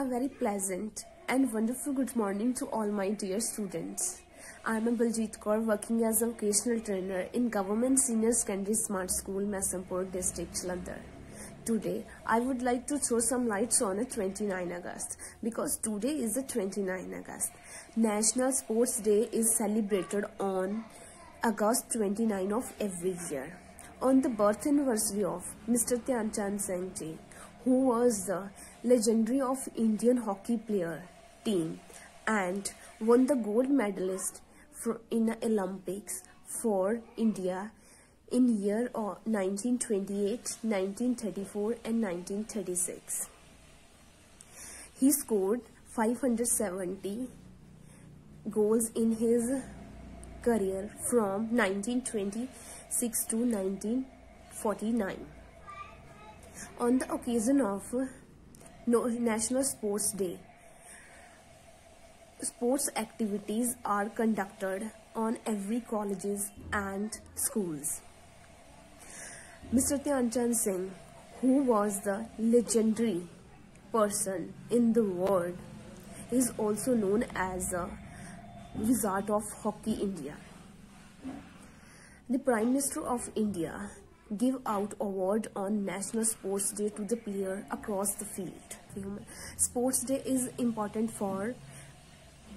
A very pleasant and wonderful good morning to all my dear students. I am Baljit Kaur working as a vocational trainer in Government Senior Secondary Smart School, Messampur District, Jalandhar. Today, I would like to throw some lights on a 29 August because today is the 29 August. National Sports Day is celebrated on August 29 of every year. On the birth anniversary of Mr. Dhyan Chand Singh Ji, who was the legendary of Indian hockey player team and won the gold medalist in the Olympics for India in year 1928, 1934 and 1936. He scored 570 goals in his career from 1926 to 1949. On the occasion of National Sports Day, sports activities are conducted on every colleges and schools. Mr. Dhyan Chand Singh, who was the legendary person in the world, is also known as a wizard of hockey India. The Prime Minister of India give out award on National Sports Day to the player across the field. Sports Day is important for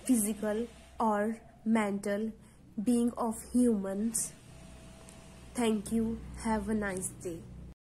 physical or mental being of humans. Thank you. Have a nice day.